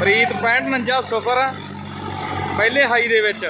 ਪ੍ਰੀਤ 6549 ਸਫ਼ਰ ਪਹਿਲੇ ਹਾਈ ਦੇ ਵਿੱਚ।